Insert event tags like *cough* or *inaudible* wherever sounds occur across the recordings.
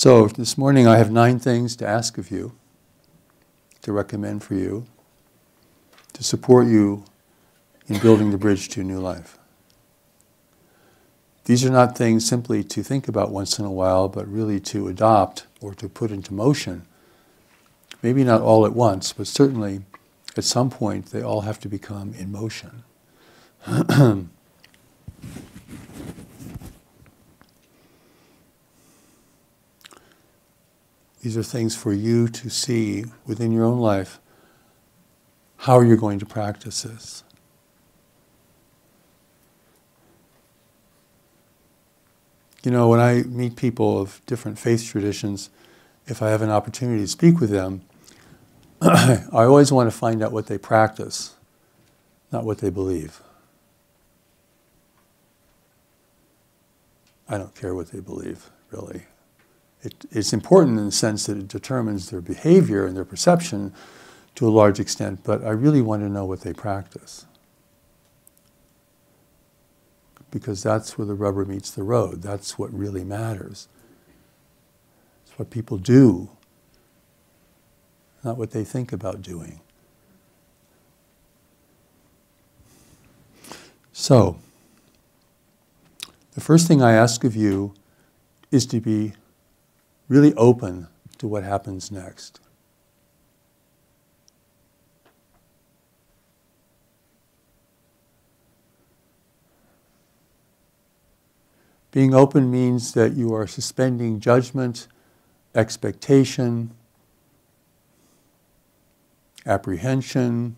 So this morning I have nine things to ask of you, to recommend for you, to support you in building the bridge to new life. These are not things simply to think about once in a while, but really to adopt or to put into motion. Maybe not all at once, but certainly at some point they all have to become in motion. *clears throat* These are things for you to see within your own life how are you're going to practice this. You know, when I meet people of different faith traditions, if I have an opportunity to speak with them, *clears throat* I always want to find out what they practice, not what they believe. I don't care what they believe, really. It, it's important in the sense that it determines their behavior and their perception to a large extent, but I really want to know what they practice. Because that's where the rubber meets the road. That's what really matters. It's what people do, not what they think about doing. So, the first thing I ask of you is to be really open to what happens next. Being open means that you are suspending judgment, expectation, apprehension.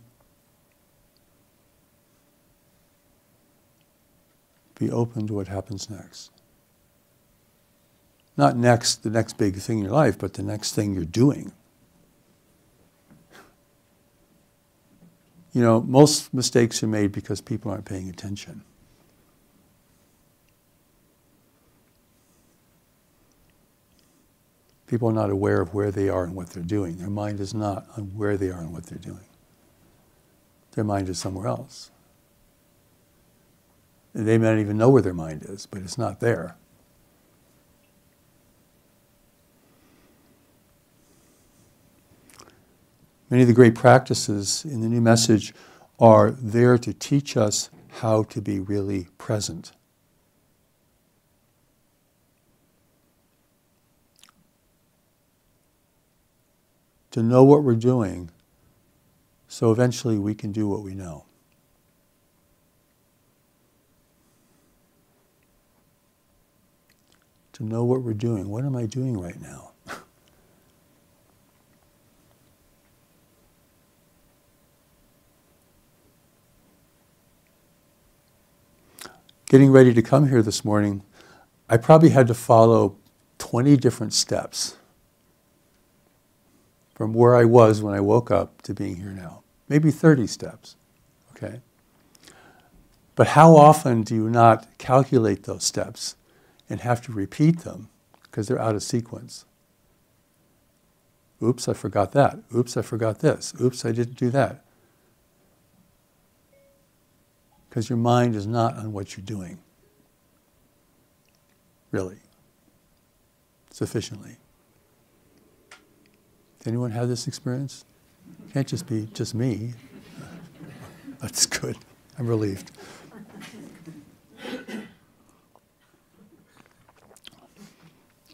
Be open to what happens next. Not next, the next big thing in your life, but the next thing you're doing. You know, most mistakes are made because people aren't paying attention. People are not aware of where they are and what they're doing. Their mind is not on where they are and what they're doing. Their mind is somewhere else. And they may not even know where their mind is, but it's not there. Many of the great practices in the new message are there to teach us how to be really present. To know what we're doing so eventually we can do what we know. To know what we're doing. What am I doing right now? Getting ready to come here this morning, I probably had to follow 20 different steps from where I was when I woke up to being here now. Maybe 30 steps, okay? But how often do you not calculate those steps and have to repeat them because they're out of sequence? Oops, I forgot that. Oops, I forgot this. Oops, I didn't do that because your mind is not on what you're doing. Really. Sufficiently. Does anyone have this experience? Can't just be just me. *laughs* That's good. I'm relieved.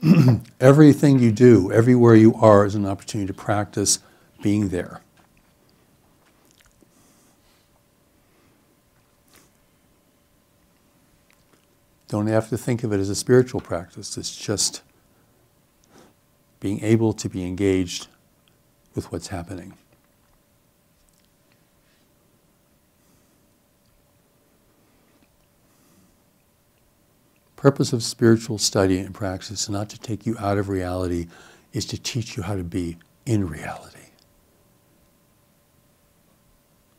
*clears throat* Everything you do, everywhere you are, is an opportunity to practice being there. Don't have to think of it as a spiritual practice. It's just being able to be engaged with what's happening. Purpose of spiritual study and practice is not to take you out of reality, is to teach you how to be in reality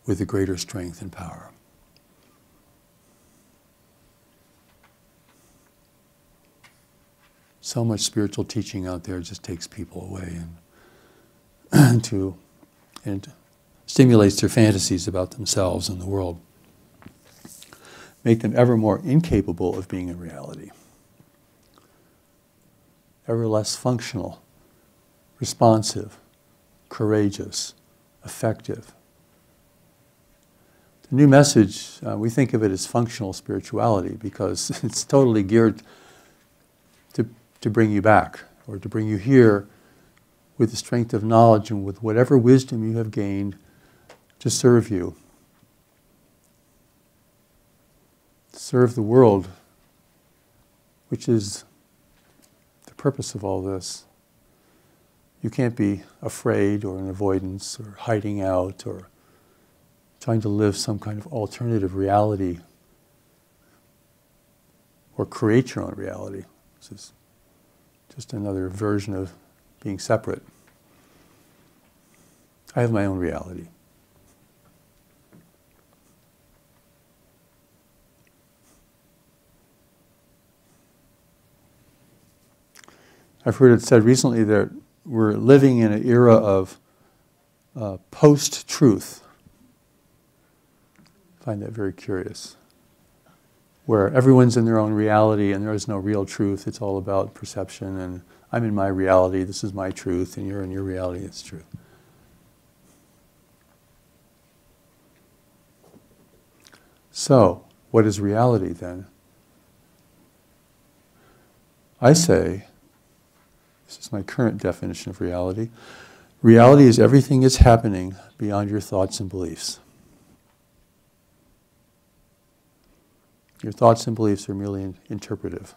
with a greater strength and power. So much spiritual teaching out there just takes people away *clears throat* and to and stimulates their fantasies about themselves and the world make them ever more incapable of being in reality ever less functional, responsive, courageous, effective. The new message, uh, we think of it as functional spirituality because *laughs* it's totally geared to, bring you back or to bring you here with the strength of knowledge and with whatever wisdom you have gained to serve you. Serve the world, which is the purpose of all this. You can't be afraid or in avoidance or hiding out or trying to live some kind of alternative reality or create your own reality. This is just another version of being separate. I have my own reality. I've heard it said recently that we're living in an era of uh, post truth. I find that very curious. Where everyone's in their own reality and there is no real truth. It's all about perception and I'm in my reality, this is my truth, and you're in your reality, it's truth. So, what is reality then? I say, this is my current definition of reality reality is everything that's happening beyond your thoughts and beliefs. Your thoughts and beliefs are merely interpretive.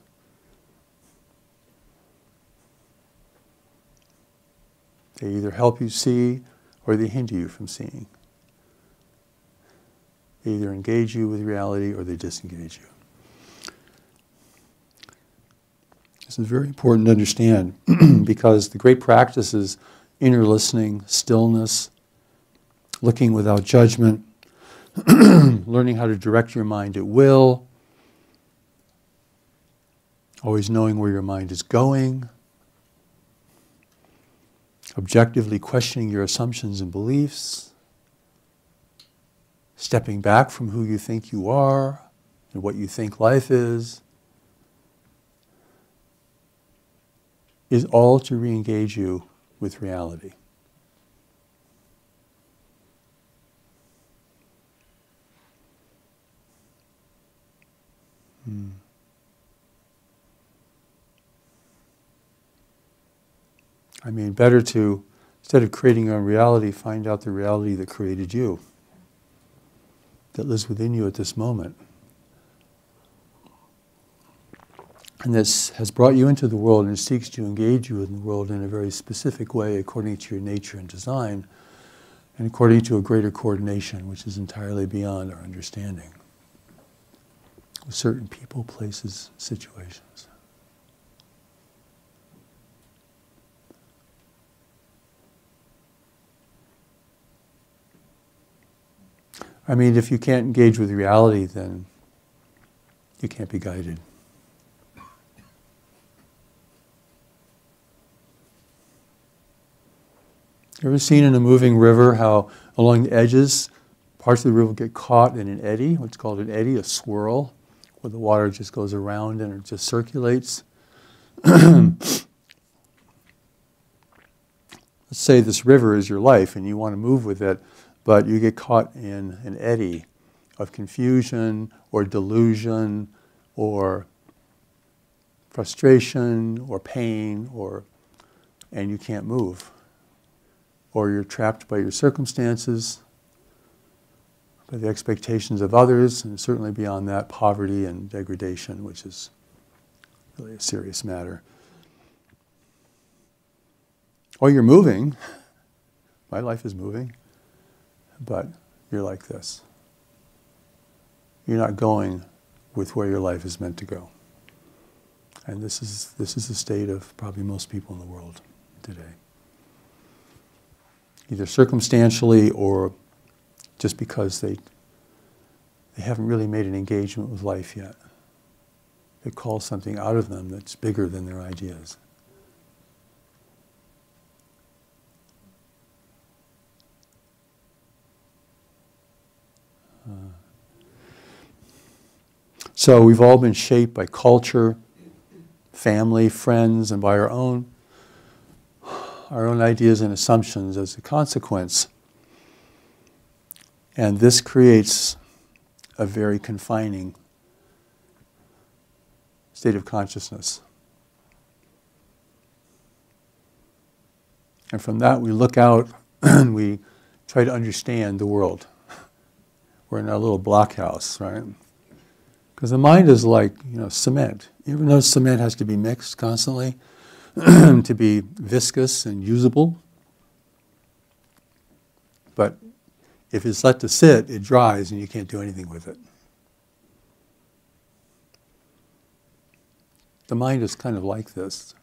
They either help you see or they hinder you from seeing. They either engage you with reality or they disengage you. This is very important to understand *clears throat* because the great practice is inner listening, stillness, looking without judgment, *clears throat* learning how to direct your mind at will, always knowing where your mind is going objectively questioning your assumptions and beliefs, stepping back from who you think you are and what you think life is, is all to re engage you with reality. Hmm. I mean, better to, instead of creating your own reality, find out the reality that created you, that lives within you at this moment. And this has brought you into the world and seeks to engage you in the world in a very specific way according to your nature and design, and according to a greater coordination, which is entirely beyond our understanding. With certain people, places, situations. I mean, if you can't engage with reality, then you can't be guided. Ever seen in a moving river how along the edges, parts of the river get caught in an eddy, what's called an eddy, a swirl, where the water just goes around and it just circulates? *clears throat* Let's say this river is your life and you want to move with it but you get caught in an eddy of confusion or delusion or frustration or pain or and you can't move. Or you're trapped by your circumstances by the expectations of others and certainly beyond that poverty and degradation which is really a serious matter. Or you're moving. My life is moving but you're like this. You're not going with where your life is meant to go. And this is, this is the state of probably most people in the world today. Either circumstantially or just because they, they haven't really made an engagement with life yet. It calls something out of them that's bigger than their ideas. So we've all been shaped by culture, family, friends, and by our own our own ideas and assumptions as a consequence. And this creates a very confining state of consciousness. And from that, we look out and we try to understand the world. We're in our little blockhouse, right? Because the mind is like, you know, cement. Even though cement has to be mixed constantly *clears throat* to be viscous and usable. But if it's let to sit, it dries and you can't do anything with it. The mind is kind of like this.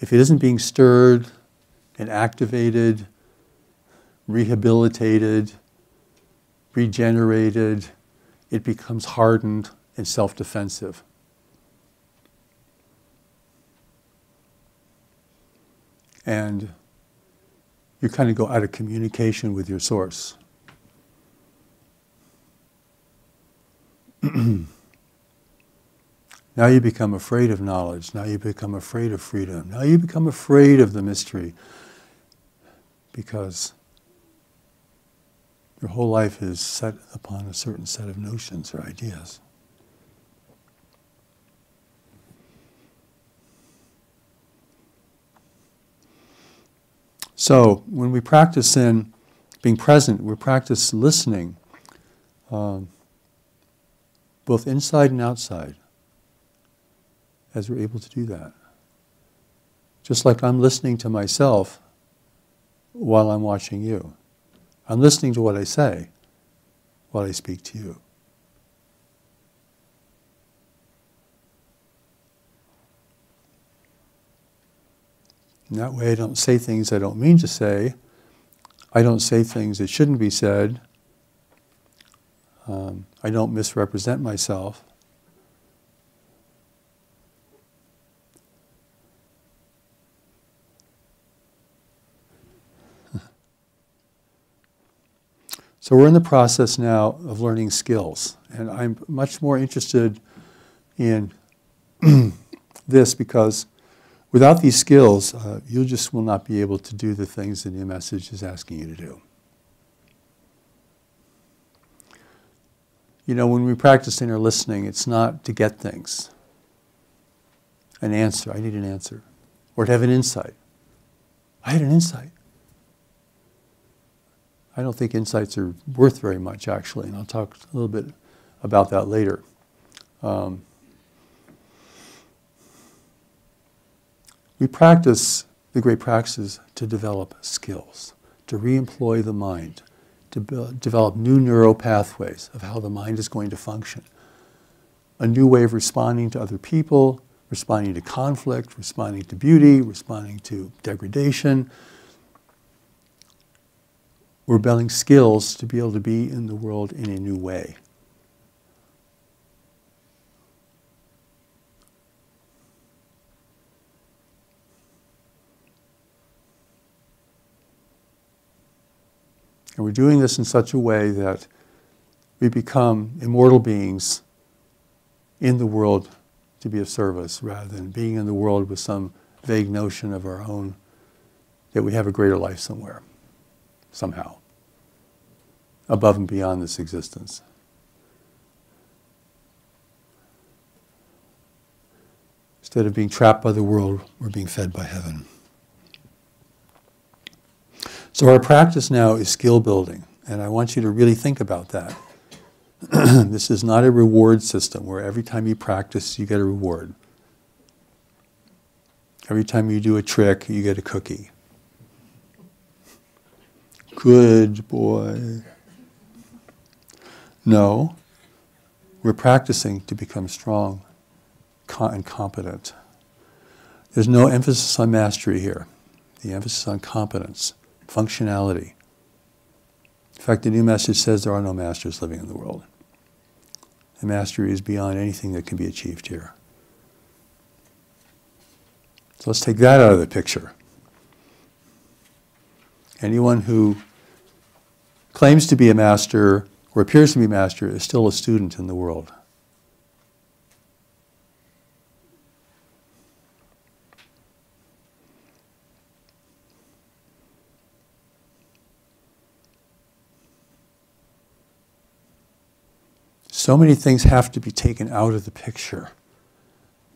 If it isn't being stirred and activated, rehabilitated, regenerated, it becomes hardened and self defensive. And you kind of go out of communication with your source. *clears throat* Now you become afraid of knowledge. Now you become afraid of freedom. Now you become afraid of the mystery because your whole life is set upon a certain set of notions or ideas. So when we practice in being present, we practice listening, um, both inside and outside as we're able to do that. Just like I'm listening to myself while I'm watching you. I'm listening to what I say while I speak to you. In that way, I don't say things I don't mean to say. I don't say things that shouldn't be said. Um, I don't misrepresent myself. So we're in the process now of learning skills, and I'm much more interested in *clears throat* this because without these skills, uh, you just will not be able to do the things that the new message is asking you to do. You know, when we practice inner listening, it's not to get things. An answer, I need an answer. Or to have an insight. I had an insight. I don't think insights are worth very much, actually, and I'll talk a little bit about that later. Um, we practice the great practices to develop skills, to re-employ the mind, to develop new neural pathways of how the mind is going to function, a new way of responding to other people, responding to conflict, responding to beauty, responding to degradation, we're building skills to be able to be in the world in a new way. And we're doing this in such a way that we become immortal beings in the world to be of service rather than being in the world with some vague notion of our own that we have a greater life somewhere somehow, above and beyond this existence. Instead of being trapped by the world, we're being fed by heaven. So, our practice now is skill building, and I want you to really think about that. *clears throat* this is not a reward system where every time you practice, you get a reward. Every time you do a trick, you get a cookie. Good boy. No, we're practicing to become strong and competent. There's no emphasis on mastery here. The emphasis on competence, functionality. In fact, the new message says there are no masters living in the world. The mastery is beyond anything that can be achieved here. So let's take that out of the picture. Anyone who claims to be a master or appears to be a master is still a student in the world. So many things have to be taken out of the picture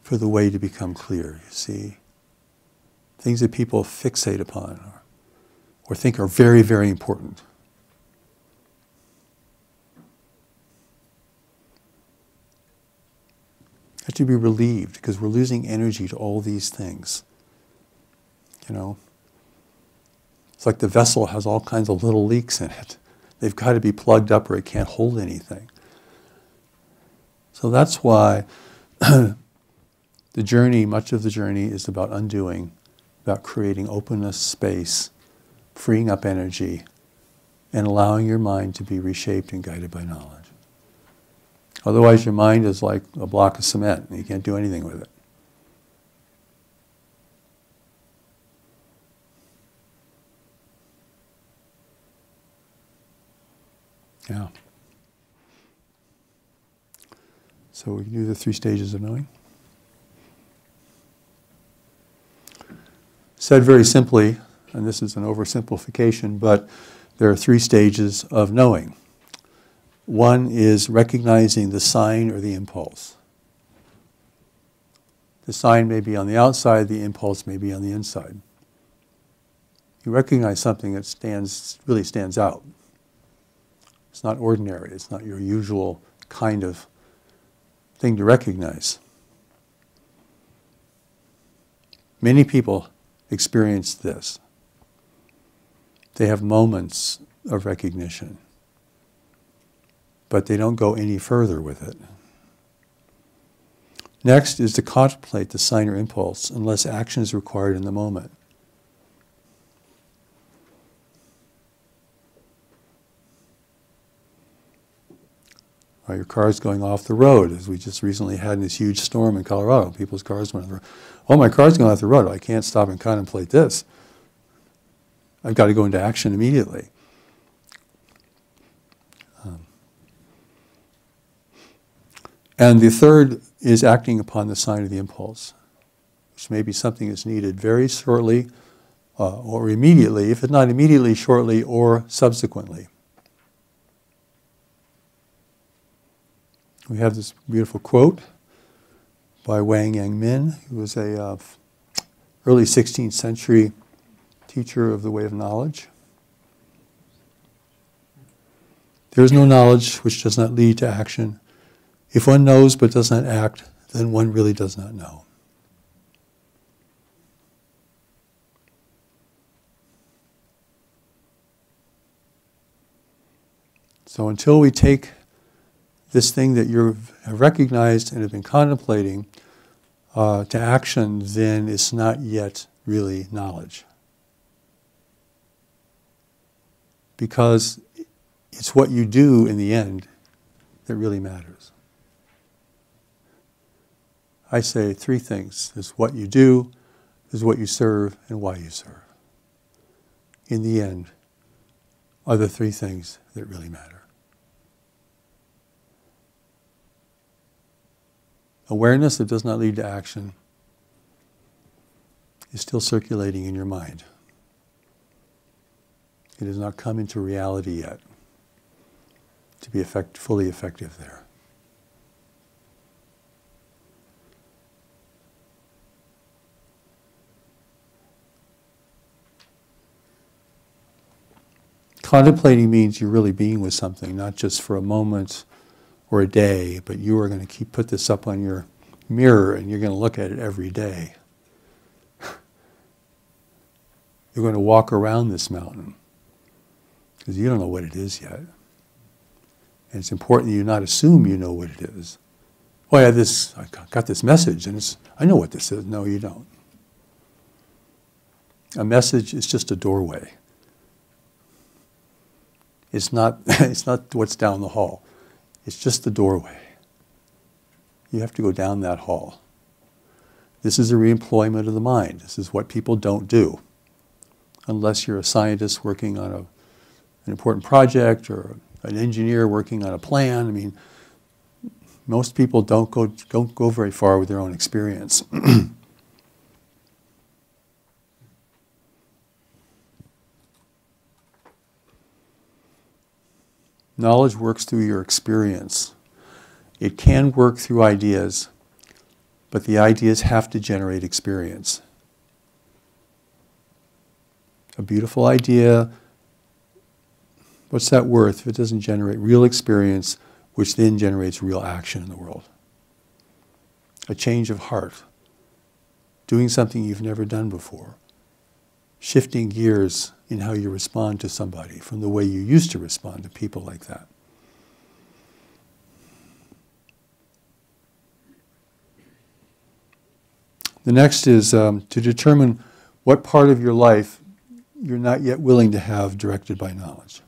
for the way to become clear, you see. Things that people fixate upon or, or think are very, very important. Have to be relieved because we're losing energy to all these things. You know? It's like the vessel has all kinds of little leaks in it. They've got to be plugged up or it can't hold anything. So that's why *clears throat* the journey, much of the journey, is about undoing, about creating openness, space, freeing up energy, and allowing your mind to be reshaped and guided by knowledge. Otherwise, your mind is like a block of cement and you can't do anything with it. Yeah. So we can do the three stages of knowing. Said very simply, and this is an oversimplification, but there are three stages of knowing. One is recognizing the sign or the impulse. The sign may be on the outside, the impulse may be on the inside. You recognize something that stands really stands out. It's not ordinary, it's not your usual kind of thing to recognize. Many people experience this. They have moments of recognition, but they don't go any further with it. Next is to contemplate the sign or impulse unless action is required in the moment. Or your car's going off the road, as we just recently had in this huge storm in Colorado. People's cars went off the road. Oh, my car's going off the road. I can't stop and contemplate this. I've got to go into action immediately. And the third is acting upon the sign of the impulse, which may be something that's needed very shortly uh, or immediately, if not immediately, shortly, or subsequently. We have this beautiful quote by Wang Yangming, who was a uh, early 16th century teacher of the way of knowledge. There is no knowledge which does not lead to action. If one knows but does not act, then one really does not know. So until we take this thing that you have recognized and have been contemplating uh, to action, then it's not yet really knowledge. Because it's what you do in the end that really matters. I say three things there's what you do, there's what you serve, and why you serve. In the end, are the three things that really matter. Awareness that does not lead to action is still circulating in your mind. It has not come into reality yet to be effect, fully effective there. Contemplating means you're really being with something, not just for a moment or a day, but you are going to keep put this up on your mirror and you're going to look at it every day. *laughs* you're going to walk around this mountain because you don't know what it is yet. And it's important that you not assume you know what it is. Oh, well, I this, I got this message, and it's, I know what this is. No, you don't. A message is just a doorway. It's not, *laughs* it's not what's down the hall. It's just the doorway. You have to go down that hall. This is a reemployment of the mind. This is what people don't do. Unless you're a scientist working on a, an important project or an engineer working on a plan. I mean, most people don't go, don't go very far with their own experience. *clears throat* Knowledge works through your experience. It can work through ideas, but the ideas have to generate experience. A beautiful idea, what's that worth if it doesn't generate real experience, which then generates real action in the world? A change of heart, doing something you've never done before, shifting gears in how you respond to somebody from the way you used to respond to people like that. The next is um, to determine what part of your life you're not yet willing to have directed by knowledge.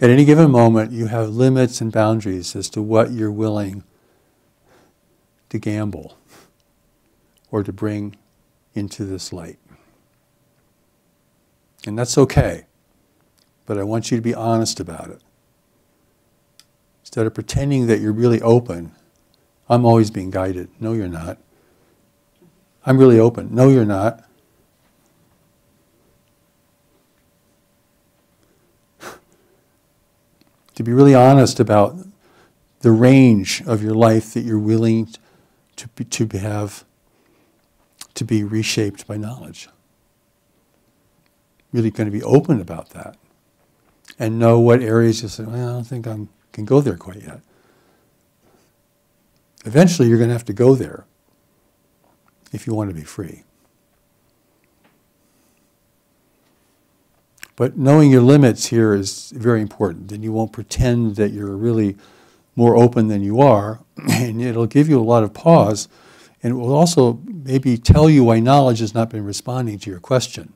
At any given moment, you have limits and boundaries as to what you're willing to gamble or to bring into this light. And that's okay but I want you to be honest about it. Instead of pretending that you're really open, I'm always being guided. No, you're not. I'm really open. No, you're not. To be really honest about the range of your life that you're willing to, be, to have to be reshaped by knowledge. Really going to be open about that and know what areas you say, well, I don't think I can go there quite yet. Eventually, you're going to have to go there if you want to be free. But knowing your limits here is very important, and you won't pretend that you're really more open than you are, *clears throat* and it'll give you a lot of pause, and it will also maybe tell you why knowledge has not been responding to your question.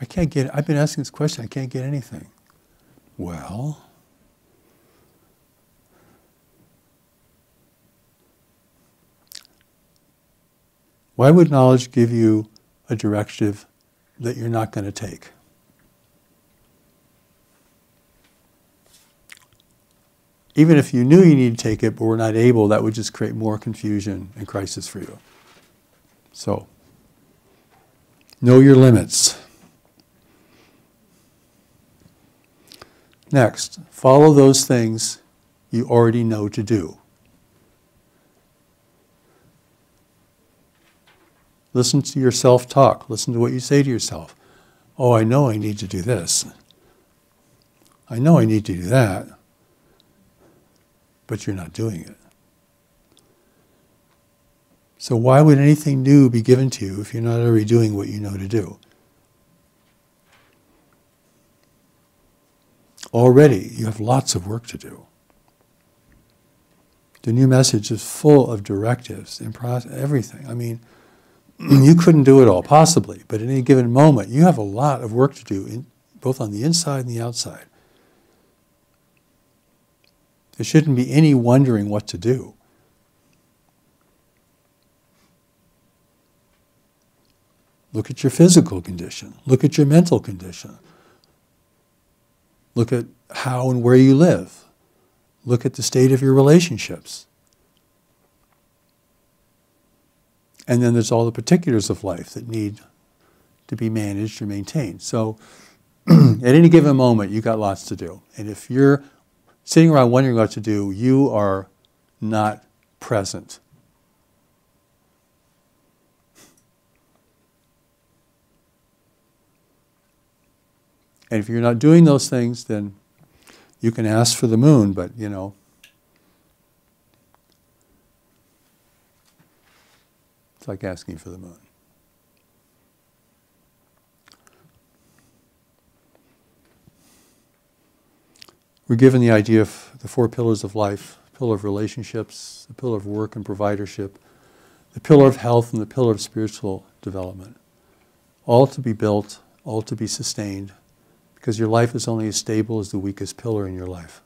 I can't get, I've been asking this question, I can't get anything. Well, why would knowledge give you a directive that you're not going to take? Even if you knew you need to take it but were not able, that would just create more confusion and crisis for you. So, know your limits. Next, follow those things you already know to do. Listen to your self talk. Listen to what you say to yourself. Oh, I know I need to do this. I know I need to do that. But you're not doing it. So, why would anything new be given to you if you're not already doing what you know to do? Already, you have lots of work to do. The new message is full of directives and everything. I mean, you couldn't do it all, possibly, but at any given moment, you have a lot of work to do, in, both on the inside and the outside. There shouldn't be any wondering what to do. Look at your physical condition. Look at your mental condition. Look at how and where you live. Look at the state of your relationships. And then there's all the particulars of life that need to be managed or maintained. So *clears throat* at any given moment, you've got lots to do. And if you're sitting around wondering what to do, you are not present. And if you're not doing those things, then you can ask for the moon, but you know, it's like asking for the moon. We're given the idea of the four pillars of life pillar of relationships, the pillar of work and providership, the pillar of health, and the pillar of spiritual development. All to be built, all to be sustained, because your life is only as stable as the weakest pillar in your life.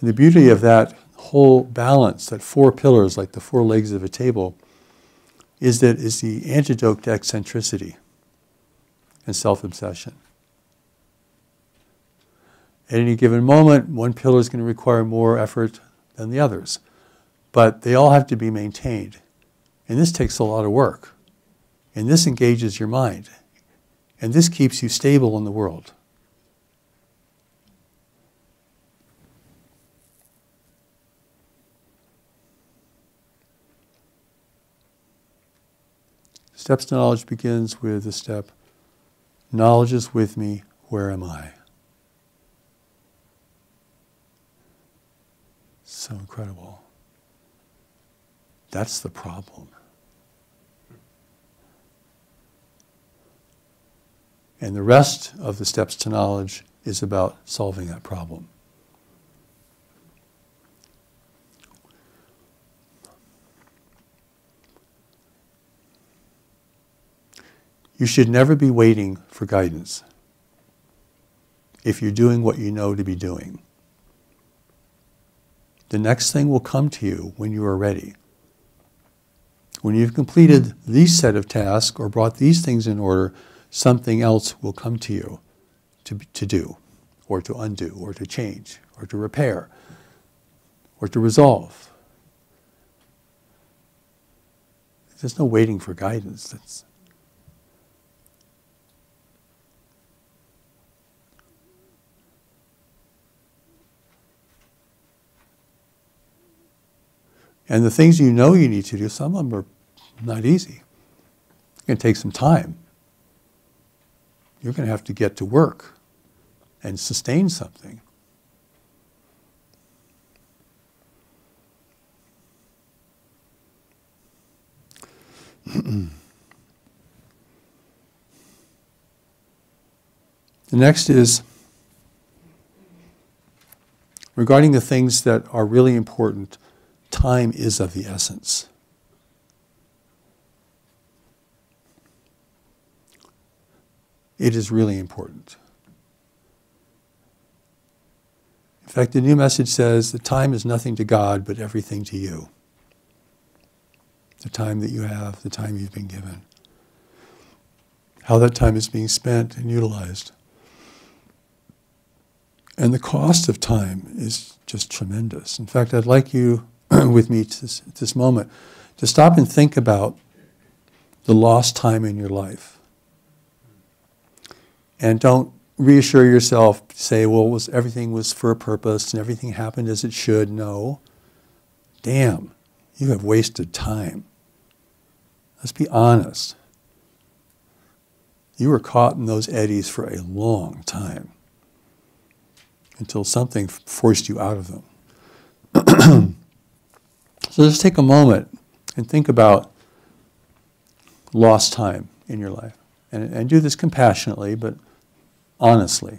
And the beauty of that whole balance, that four pillars, like the four legs of a table, is that is the antidote to eccentricity and self-obsession. At any given moment, one pillar is going to require more effort than the others, but they all have to be maintained. And this takes a lot of work. And this engages your mind. And this keeps you stable in the world. Steps to knowledge begins with the step Knowledge is with me, where am I? So incredible. That's the problem. And the rest of the steps to knowledge is about solving that problem. You should never be waiting for guidance if you're doing what you know to be doing. The next thing will come to you when you are ready. When you've completed these set of tasks or brought these things in order, something else will come to you to, to do, or to undo, or to change, or to repair, or to resolve. There's no waiting for guidance. That's, And the things you know you need to do, some of them are not easy. It's going to take some time. You're going to have to get to work and sustain something. *clears throat* the next is regarding the things that are really important time is of the essence. It is really important. In fact, the new message says that time is nothing to God, but everything to you. The time that you have, the time you've been given. How that time is being spent and utilized. And the cost of time is just tremendous. In fact, I'd like you *clears throat* with me this, this moment to stop and think about the lost time in your life. And don't reassure yourself, say, well, was, everything was for a purpose and everything happened as it should. No. Damn, you have wasted time. Let's be honest. You were caught in those eddies for a long time until something forced you out of them. *clears throat* So just take a moment and think about lost time in your life. And, and do this compassionately, but honestly.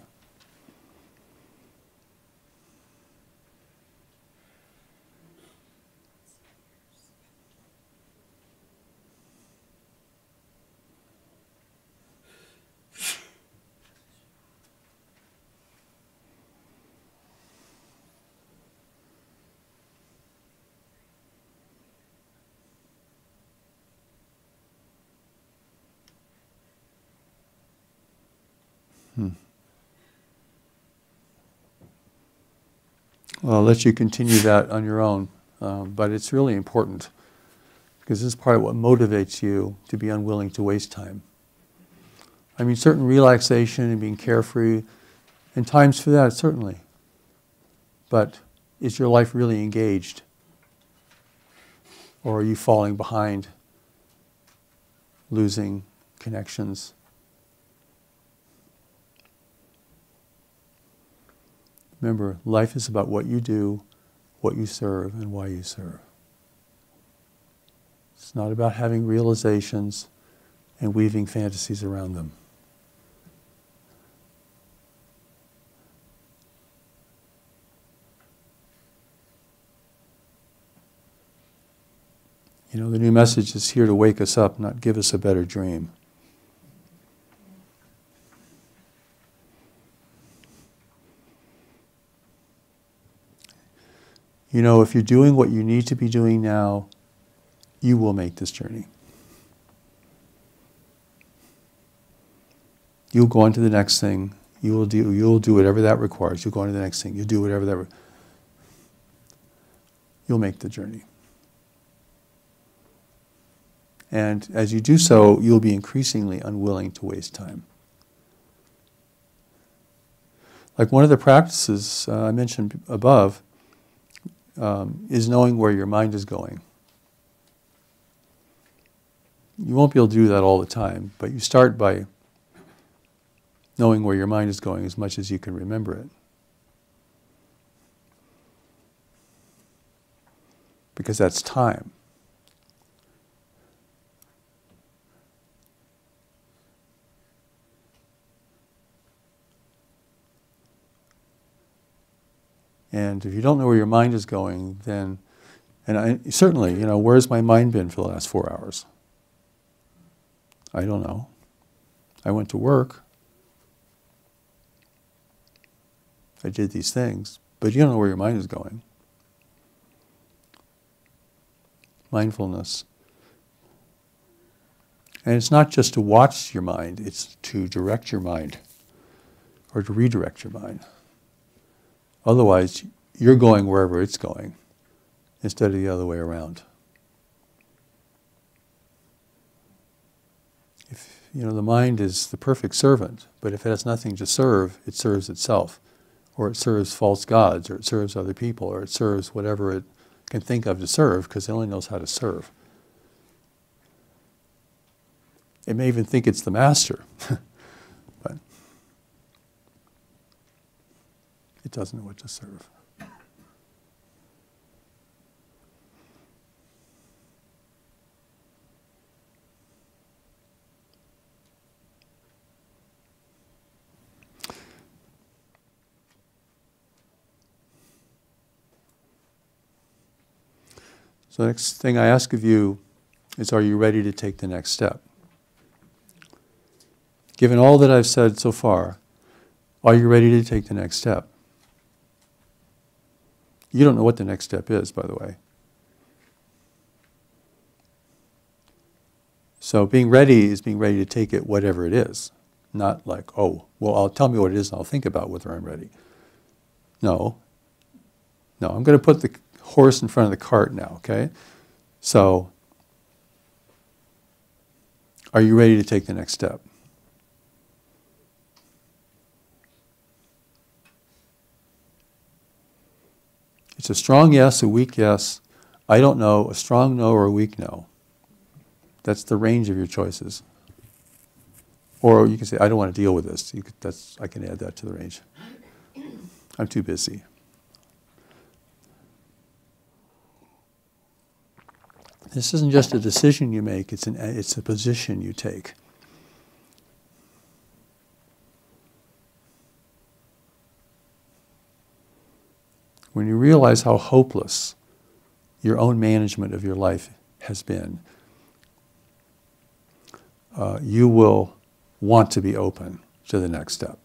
I'll let you continue that on your own, um, but it's really important because this is part of what motivates you to be unwilling to waste time. I mean, certain relaxation and being carefree, and times for that, certainly. But is your life really engaged? Or are you falling behind, losing connections? Remember, life is about what you do, what you serve, and why you serve. It's not about having realizations and weaving fantasies around them. You know, the new message is here to wake us up, not give us a better dream. You know, if you're doing what you need to be doing now, you will make this journey. You'll go on to the next thing. You will do, you'll do whatever that requires. You'll go on to the next thing. You'll do whatever that. You'll make the journey. And as you do so, you'll be increasingly unwilling to waste time. Like one of the practices uh, I mentioned above um, is knowing where your mind is going. You won't be able to do that all the time, but you start by knowing where your mind is going as much as you can remember it. Because that's time. And if you don't know where your mind is going, then, and I, certainly, you know, where's my mind been for the last four hours? I don't know. I went to work. I did these things, but you don't know where your mind is going. Mindfulness. And it's not just to watch your mind, it's to direct your mind or to redirect your mind. Otherwise, you're going wherever it's going instead of the other way around. If you know the mind is the perfect servant, but if it has nothing to serve, it serves itself, or it serves false gods, or it serves other people, or it serves whatever it can think of to serve, because it only knows how to serve. It may even think it's the master. *laughs* it doesn't know what to serve. So, the next thing I ask of you is Are you ready to take the next step? Given all that I've said so far, are you ready to take the next step? You don't know what the next step is, by the way. So being ready is being ready to take it whatever it is. Not like, oh, well, I'll tell me what it is and I'll think about whether I'm ready. No. No, I'm going to put the horse in front of the cart now, okay? So, are you ready to take the next step? It's a strong yes, a weak yes. I don't know, a strong no, or a weak no. That's the range of your choices. Or you can say, I don't want to deal with this. Could, that's, I can add that to the range. *clears throat* I'm too busy. This isn't just a decision you make, it's, an, it's a position you take. When you realize how hopeless your own management of your life has been, uh, you will want to be open to the next step.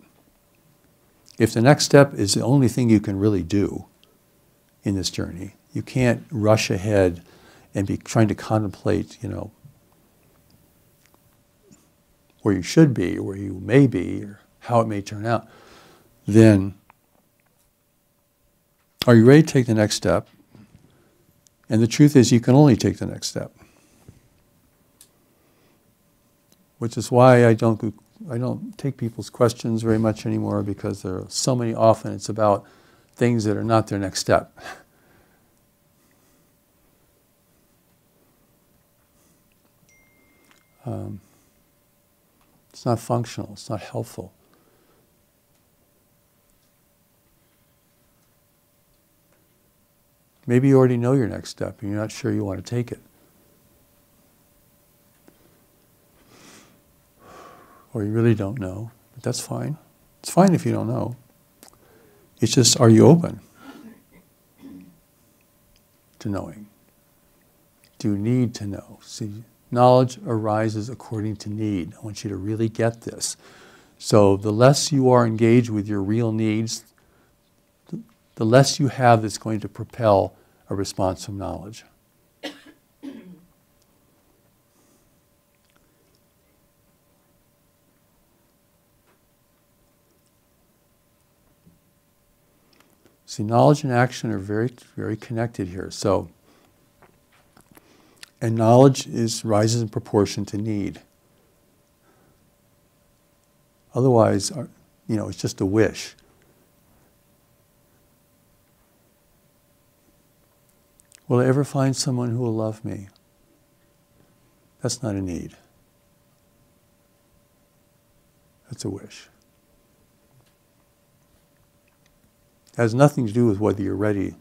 If the next step is the only thing you can really do in this journey, you can't rush ahead and be trying to contemplate, you know, where you should be, or where you may be, or how it may turn out, then are you ready to take the next step? And the truth is, you can only take the next step. Which is why I don't, I don't take people's questions very much anymore because there are so many often it's about things that are not their next step. *laughs* Um, it's not functional, it's not helpful. Maybe you already know your next step and you're not sure you want to take it. Or you really don't know, but that's fine. It's fine if you don't know. It's just, are you open to knowing? Do you need to know? See, knowledge arises according to need. I want you to really get this. So the less you are engaged with your real needs, the less you have that's going to propel a response from knowledge. *coughs* See, knowledge and action are very, very connected here. So, and knowledge is rises in proportion to need. Otherwise, uh, you know, it's just a wish. Will I ever find someone who will love me? That's not a need. That's a wish. It has nothing to do with whether you're ready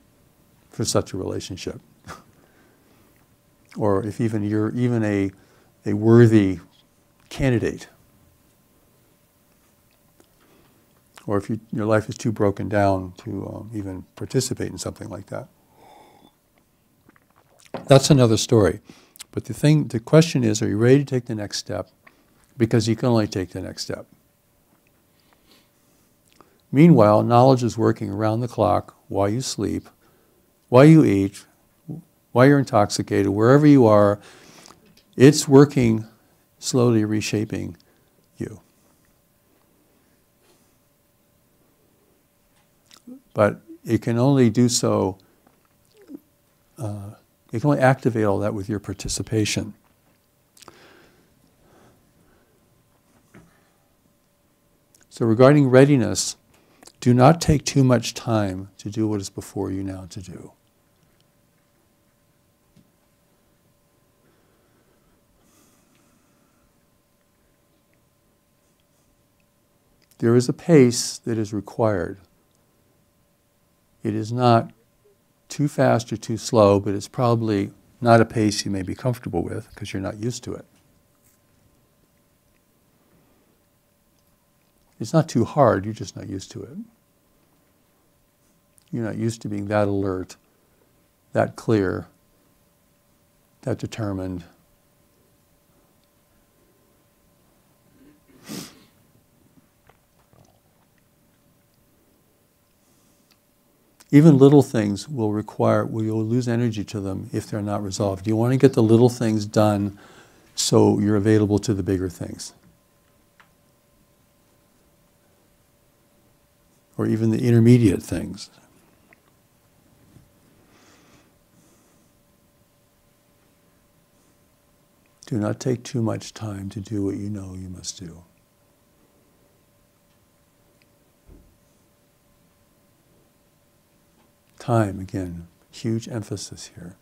for such a relationship. *laughs* or if even you're even a, a worthy candidate. Or if you, your life is too broken down to um, even participate in something like that. That's another story. But the thing, the question is, are you ready to take the next step? Because you can only take the next step. Meanwhile, knowledge is working around the clock while you sleep, while you eat, while you're intoxicated, wherever you are, it's working, slowly reshaping you. But it can only do so, uh, it can only activate all that with your participation. So, regarding readiness, do not take too much time to do what is before you now to do. There is a pace that is required. It is not too fast or too slow, but it's probably not a pace you may be comfortable with because you're not used to it. It's not too hard, you're just not used to it. You're not used to being that alert, that clear, that determined. Even little things will require, will you'll lose energy to them if they're not resolved. You want to get the little things done so you're available to the bigger things. or even the intermediate things. Do not take too much time to do what you know you must do. Time, again, huge emphasis here.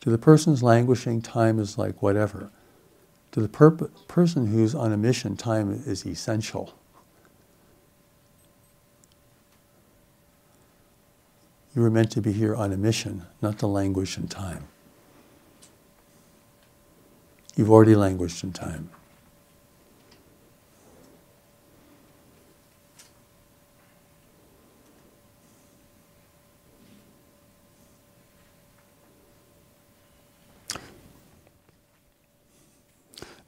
To the person's languishing, time is like whatever. To the per- person who's on a mission, time is essential. You were meant to be here on a mission, not to languish in time. You've already languished in time.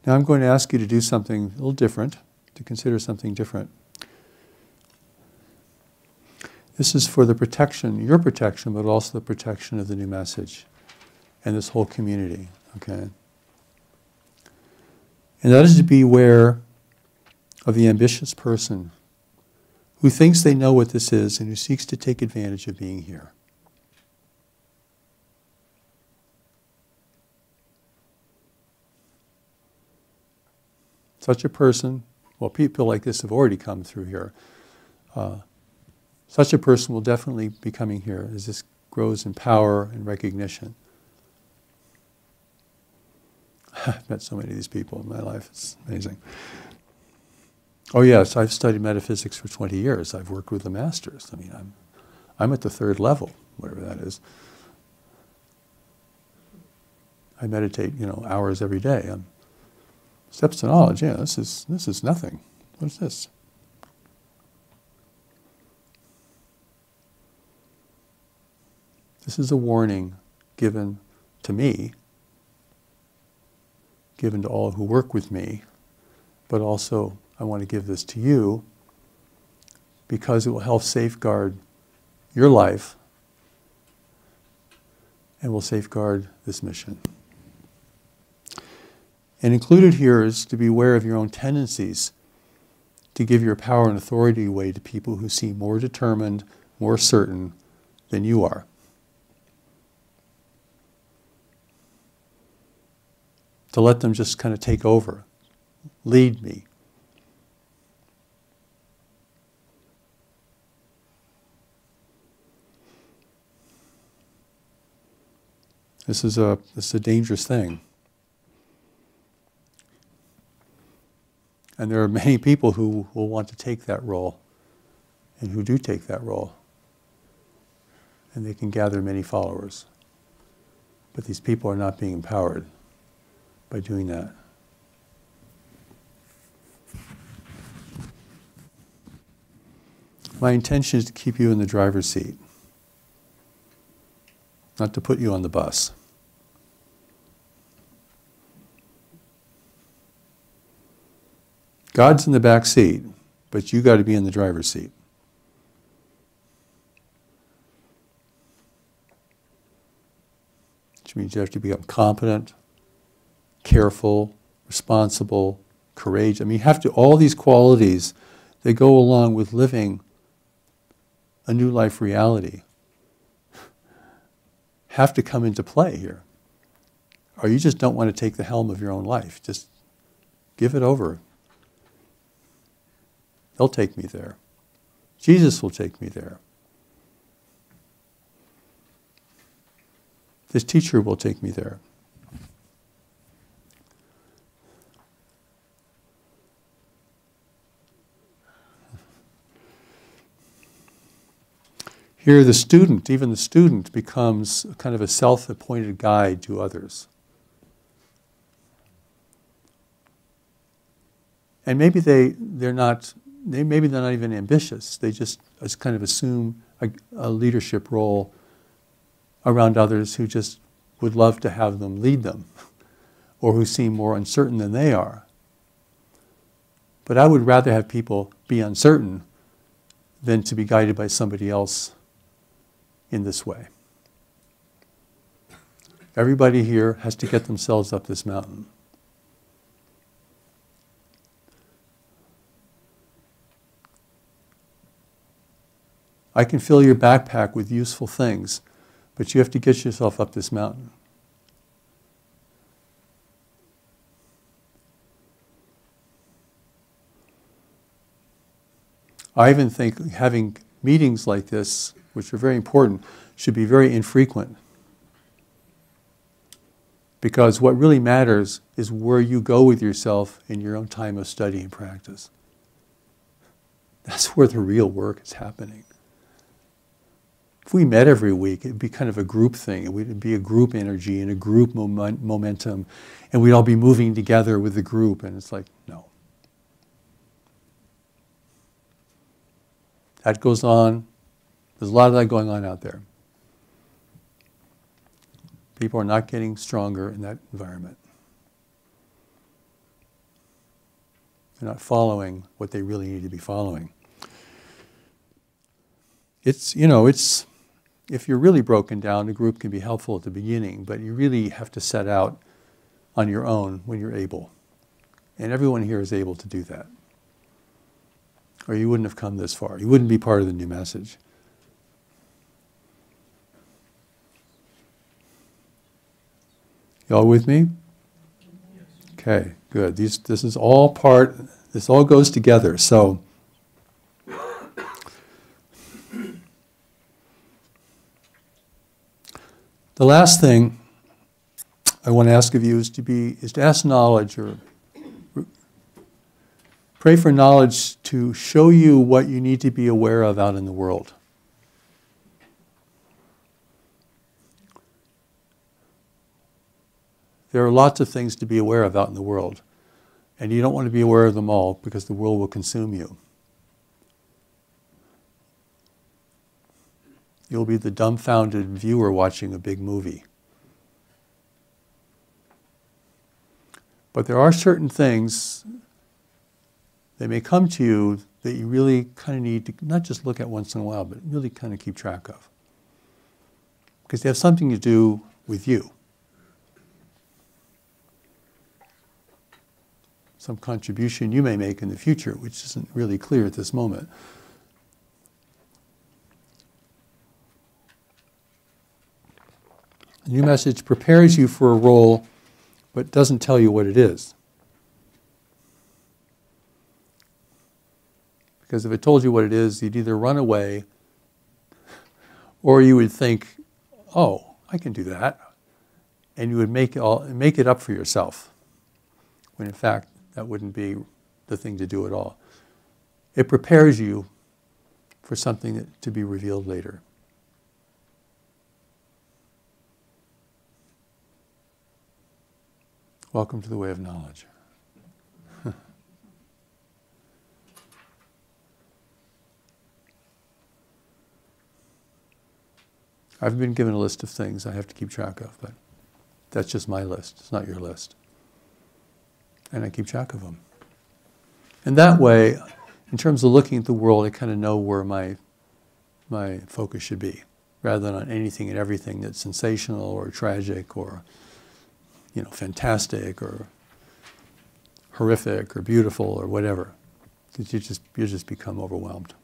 Now I'm going to ask you to do something a little different, to consider something different. This is for the protection, your protection, but also the protection of the new message and this whole community, okay? And that is to beware of the ambitious person who thinks they know what this is and who seeks to take advantage of being here. Such a person, well, people like this have already come through here. Uh, such a person will definitely be coming here as this grows in power and recognition. *laughs* I've met so many of these people in my life, it's amazing. Oh, yes, I've studied metaphysics for 20 years. I've worked with the masters. I mean, I'm, I'm at the third level, whatever that is. I meditate, you know, hours every day. I'm, steps to knowledge, yeah, this is, this is nothing. What is this? This is a warning given to me, given to all who work with me, but also I want to give this to you because it will help safeguard your life and will safeguard this mission. And included here is to be aware of your own tendencies to give your power and authority away to people who seem more determined, more certain than you are. To let them just kind of take over, lead me. This is a, this is a dangerous thing. And there are many people who will want to take that role and who do take that role. And they can gather many followers. But these people are not being empowered by doing that. My intention is to keep you in the driver's seat, not to put you on the bus. God's in the back seat, but you got to be in the driver's seat. Which means you have to become competent, careful, responsible, courageous. I mean, you have to, all these qualities that go along with living a new life reality *laughs* have to come into play here. Or you just don't want to take the helm of your own life. Just give it over. They'll take me there. Jesus will take me there. This teacher will take me there. Here, the student, even the student, becomes kind of a self appointed guide to others. And maybe they, they're not they maybe they're not even ambitious. They just, just kind of assume a, a leadership role around others who just would love to have them lead them, *laughs* or who seem more uncertain than they are. But I would rather have people be uncertain than to be guided by somebody else in this way. Everybody here has to get themselves up this mountain. I can fill your backpack with useful things, but you have to get yourself up this mountain. I even think having meetings like this, which are very important, should be very infrequent. Because what really matters is where you go with yourself in your own time of study and practice. That's where the real work is happening if we met every week, it'd be kind of a group thing. It would be a group energy and a group moment, momentum, and we'd all be moving together with the group. And it's like, no. That goes on. There's a lot of that going on out there. People are not getting stronger in that environment. They're not following what they really need to be following. It's, you know, it's if you're really broken down, a group can be helpful at the beginning, but you really have to set out on your own when you're able. And everyone here is able to do that. Or you wouldn't have come this far. You wouldn't be part of the new message. Y'all with me? Okay, good. These, this is all part, this all goes together. So, The last thing I want to ask of you is to be is to ask knowledge or pray for knowledge to show you what you need to be aware of out in the world. There are lots of things to be aware of out in the world, and you don't want to be aware of them all because the world will consume you. You'll be the dumbfounded viewer watching a big movie. But there are certain things that may come to you that you really kind of need to not just look at once in a while, but really kind of keep track of. Because they have something to do with you. some contribution you may make in the future, which isn't really clear at this moment. The new message prepares you for a role, but doesn't tell you what it is. Because if it told you what it is, you'd either run away or you would think, oh, I can do that. And you would make it, all, make it up for yourself. When in fact, that wouldn't be the thing to do at all. It prepares you for something to be revealed later. Welcome to the way of knowledge. *laughs* I've been given a list of things I have to keep track of, but that's just my list. It's not your list. And I keep track of them. And that way, in terms of looking at the world, I kind of know where my, my focus should be, rather than on anything and everything that's sensational or tragic or, you know, fantastic or horrific or beautiful or whatever. You just, you just become overwhelmed.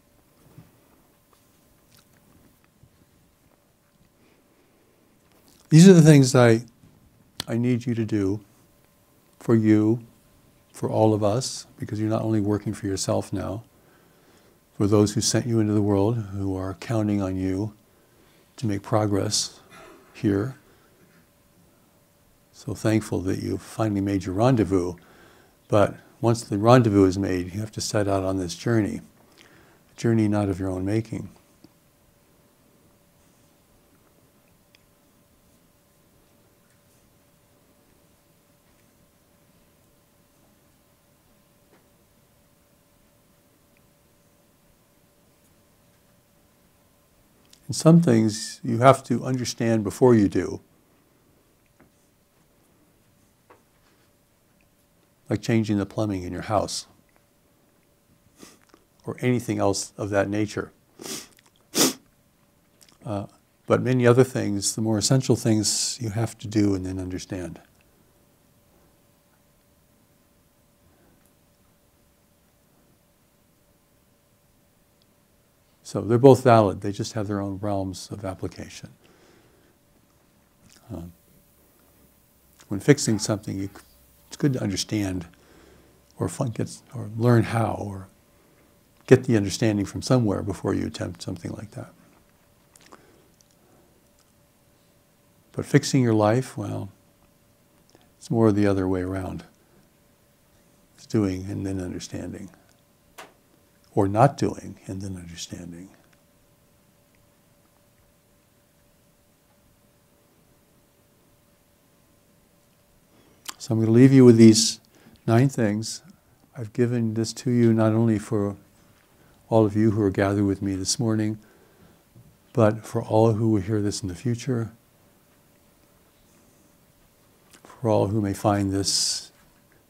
These are the things I, I need you to do for you, for all of us, because you're not only working for yourself now, for those who sent you into the world, who are counting on you to make progress here. So thankful that you finally made your rendezvous. But once the rendezvous is made, you have to set out on this journey, a journey not of your own making. And some things you have to understand before you do. Like changing the plumbing in your house or anything else of that nature. Uh, but many other things, the more essential things, you have to do and then understand. So they're both valid, they just have their own realms of application. Um, when fixing something, you, it's good to understand or, get, or learn how or get the understanding from somewhere before you attempt something like that. But fixing your life, well, it's more the other way around. It's doing and then understanding or not doing and then understanding. So I'm going to leave you with these nine things. I've given this to you not only for all of you who are gathered with me this morning, but for all who will hear this in the future, for all who may find this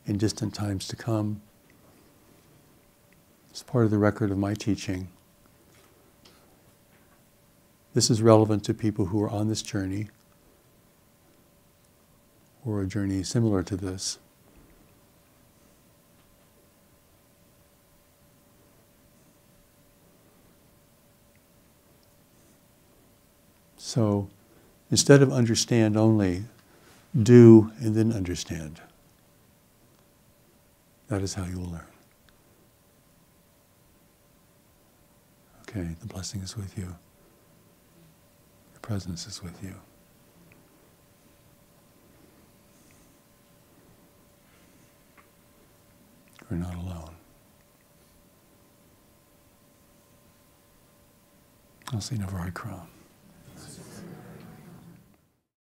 in distant times to come. It's part of the record of my teaching. This is relevant to people who are on this journey or a journey similar to this. So instead of understand only, do and then understand. That is how you will learn. Okay, the blessing is with you. Your presence is with you. You're not alone. Nasi Novare Coram.